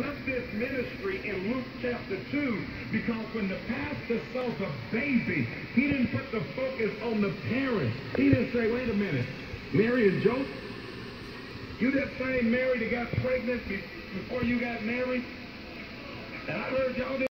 left this ministry in Luke chapter 2 because when the pastor saw the baby, he didn't put the focus on the parents. He didn't say, wait a minute, Mary and Joseph? You that same Mary that got pregnant before you got married? And I heard y'all